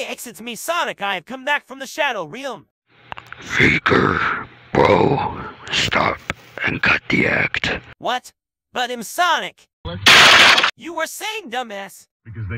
Hey, exits me, Sonic. I have come back from the Shadow Realm. Faker, bro, stop and cut the act. What? But I'm Sonic. You were saying, dumbass. Because they